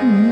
Yeah.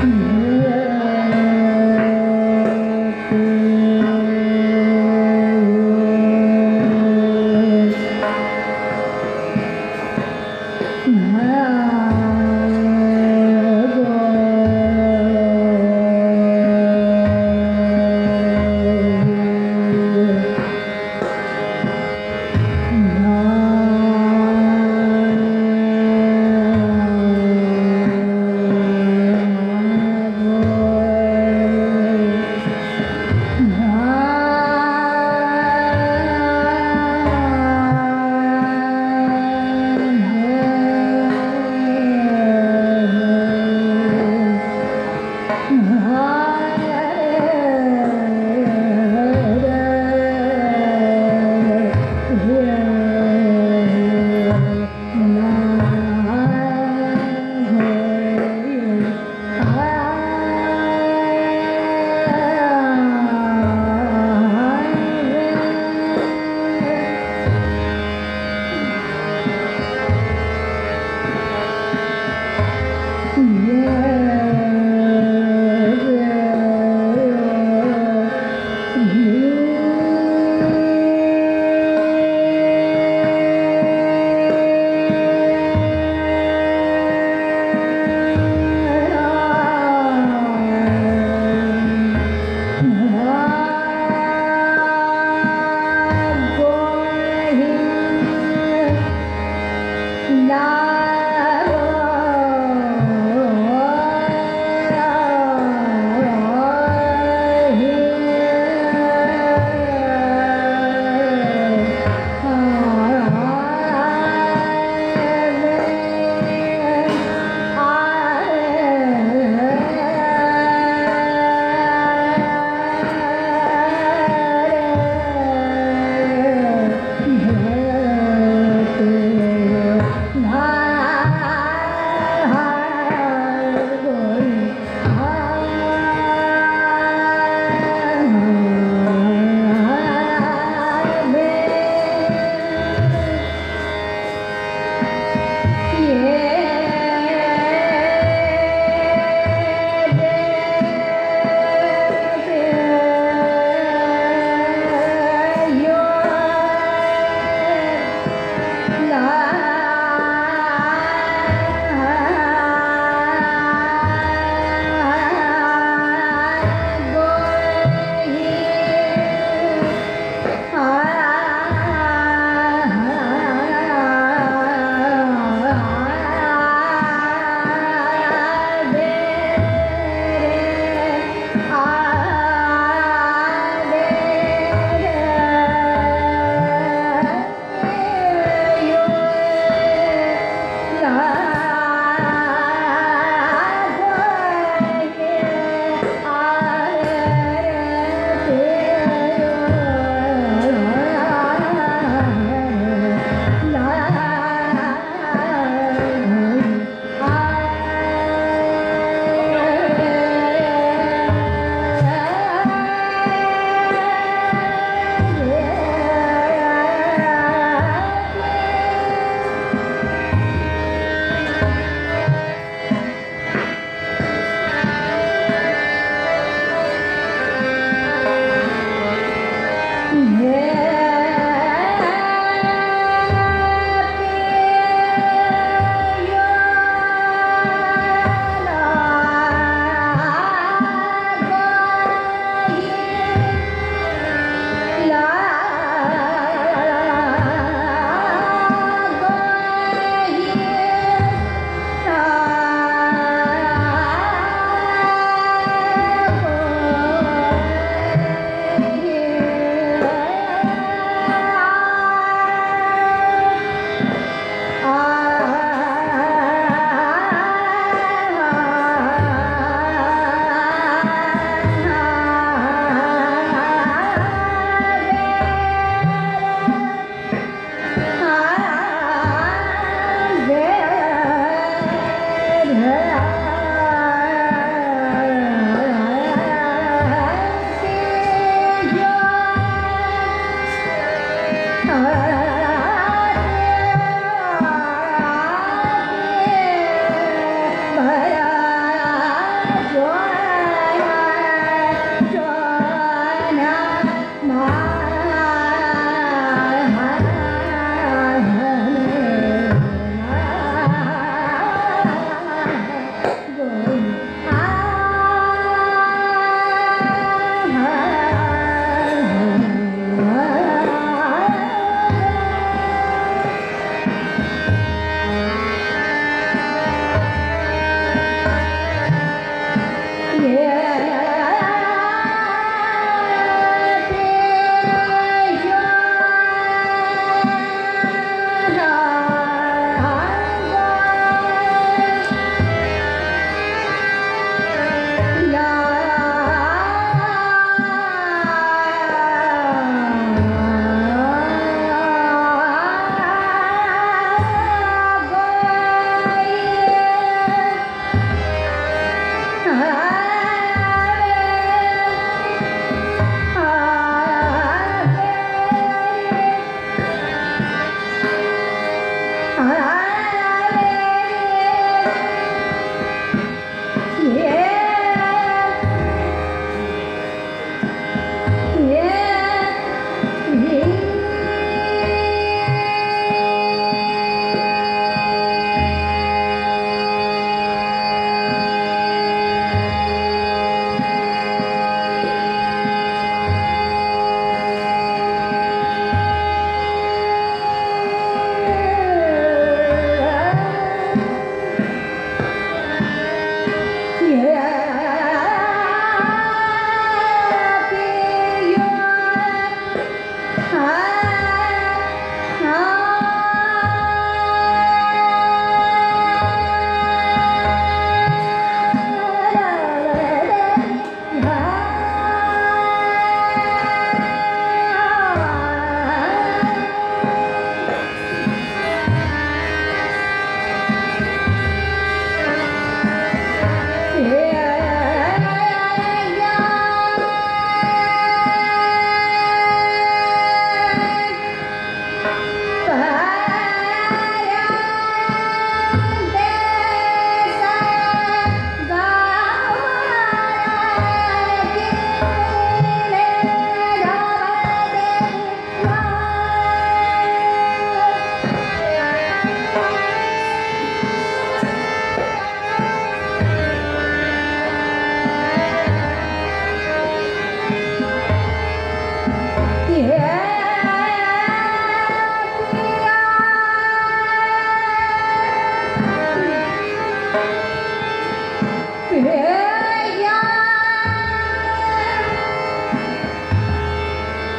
Mm-hmm.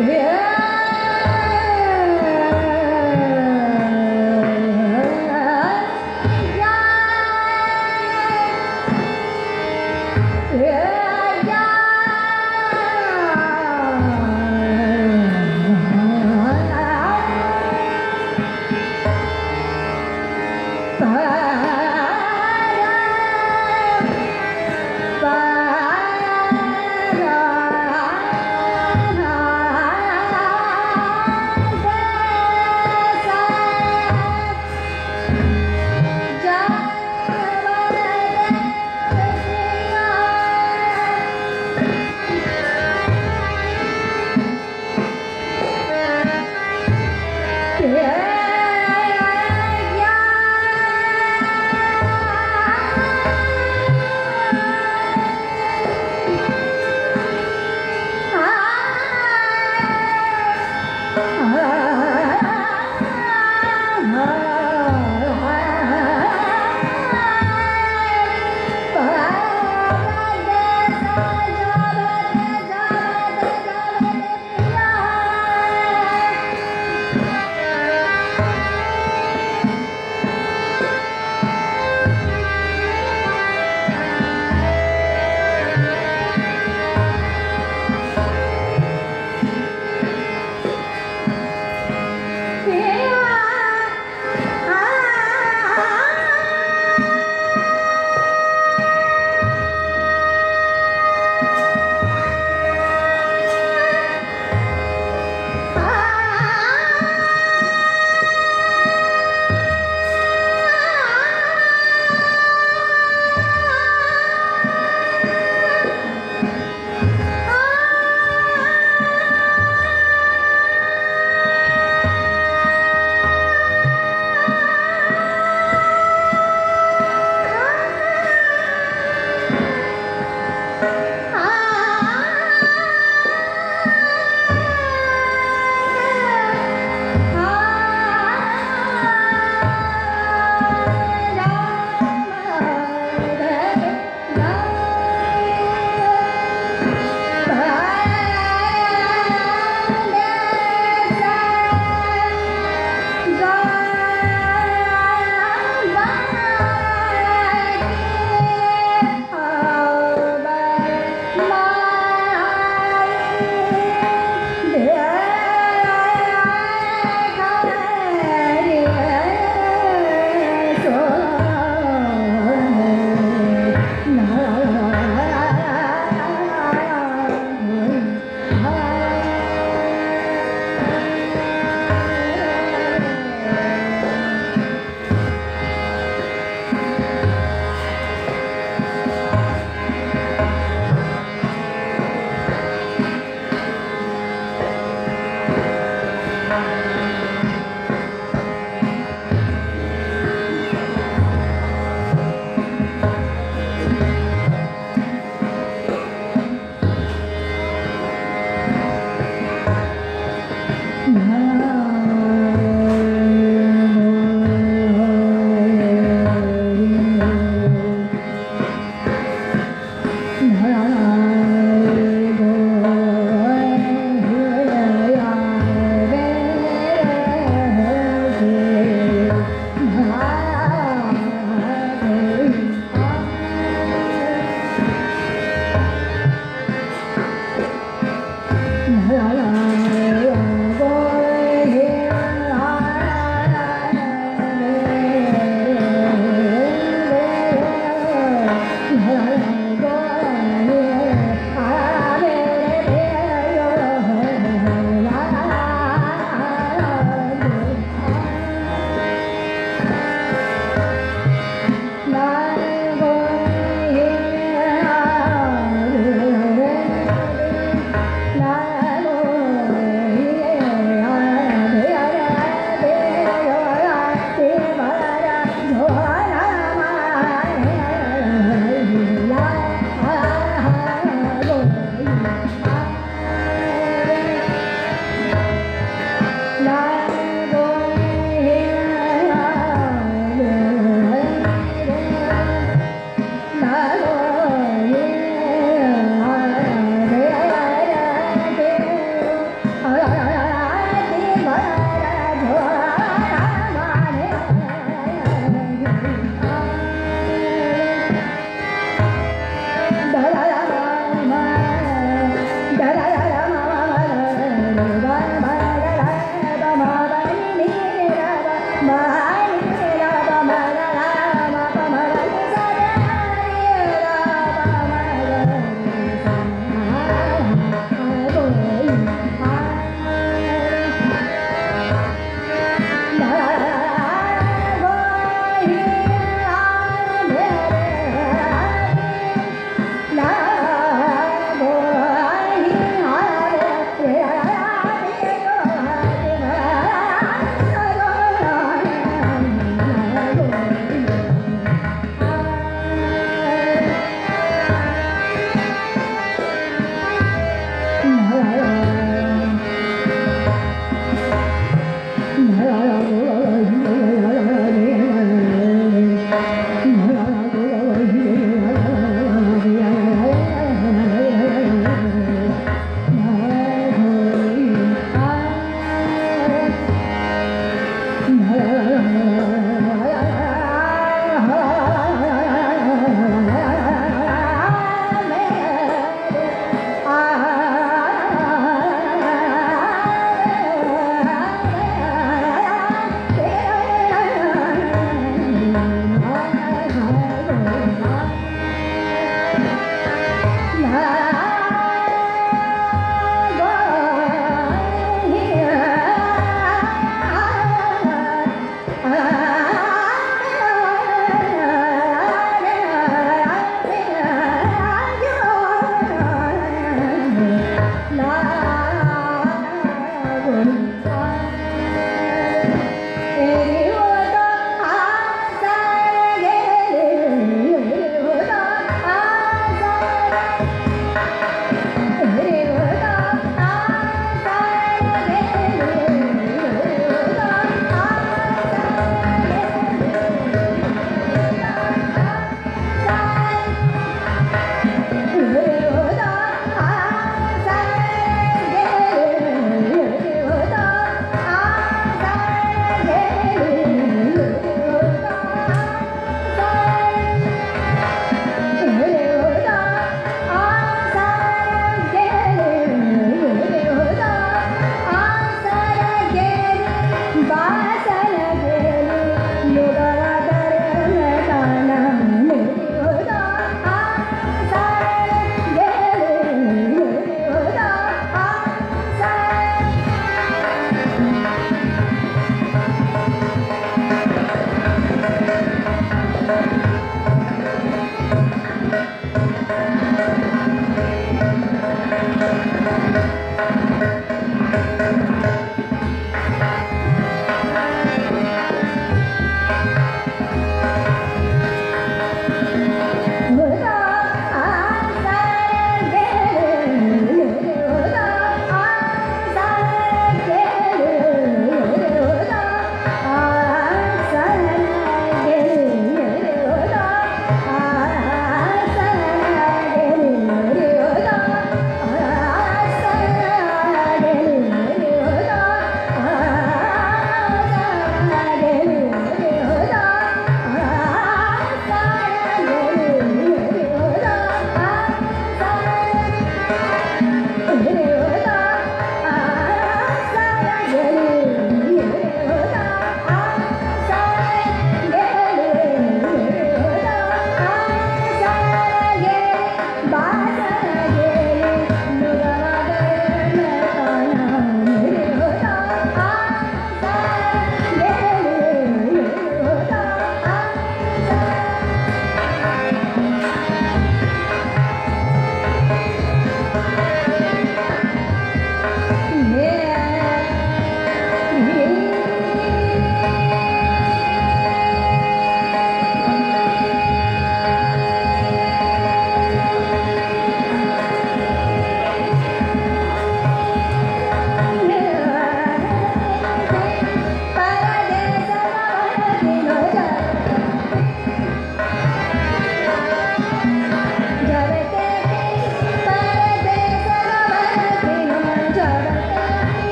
Yeah.